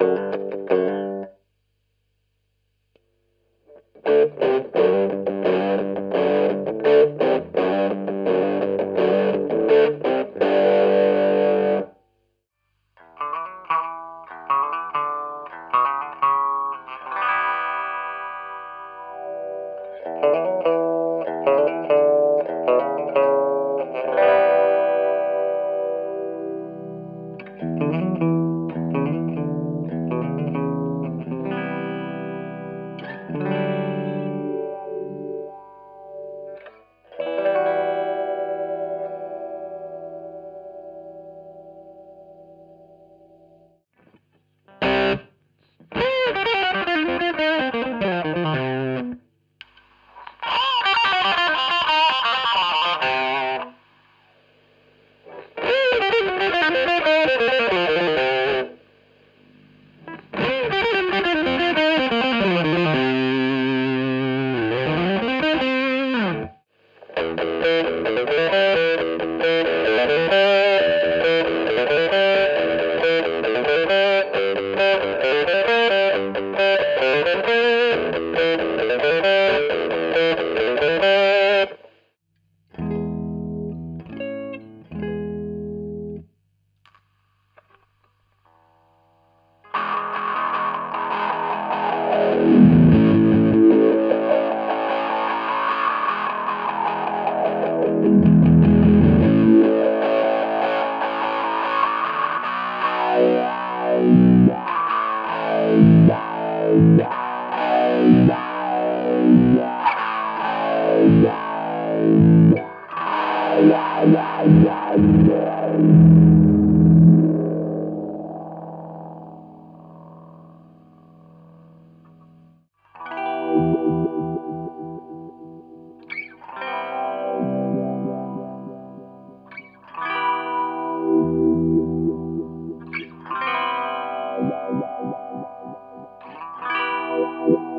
Thank uh you. -huh. you.